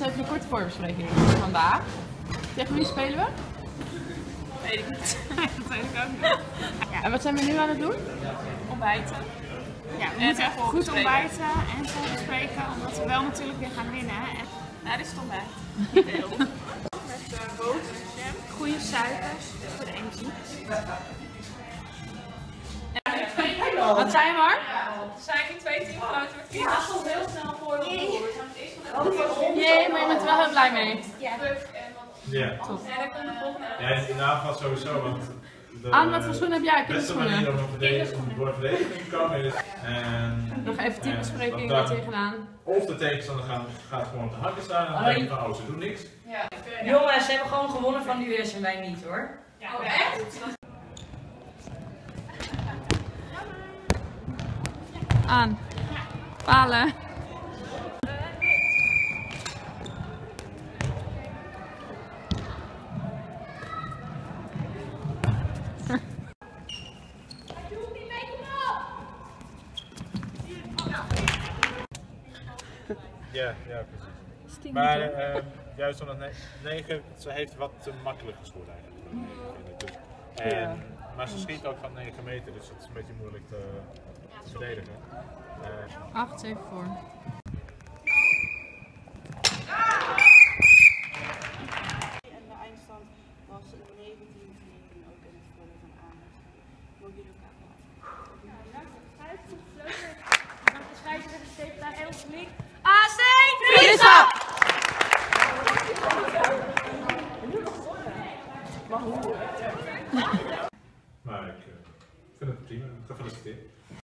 even een korte voorbespreking voor vandaag. Tegen wie spelen we? Weet ik niet. dat weet ik ook niet. En wat zijn we nu aan het doen? Ontbijten. Ja, we En moeten even goed ontbijten en voorbespreken, omdat we wel natuurlijk weer gaan winnen. En... Ja, dit is het ontbijt. Met uh, boter jam, goede suikers voor de energie. Wat zijn we maar? Zijn die twee teamgenoten vier? Dat heel snel voor de Jee, maar je bent er wel heel blij mee. Ja. En dan Top. ja, dan komt de volgende. Ja, in de aanval sowieso, want de Aan wat voor schoenen heb jij? beste manier om, een verdedig- om door verdediging te komen is en, Nog even teambespreking er tegenaan. Of de tegenstander gaat, gaat gewoon te hakken staan en dan denk je van oh ze doen niks. Jongens, ze hebben gewoon gewonnen van de US en wij niet hoor. Oh, echt? Aan. Palen. Ja, ja precies. Maar eh, juist omdat 9, ze heeft wat te makkelijk gescoord eigenlijk. Dus, en, Maar ze schiet ook van 9 meter, dus dat is een beetje moeilijk te, te verdedigen. Eh, 8, 7 voor. En de eindstand was 19-14 ook in het voordeel van Amersfoort. Mogen jullie elkaar wel Dan de scheidsrechter steekt daar heel flink. AC! Vriendschap! Maar ik eh, vind het prima, gefeliciteerd.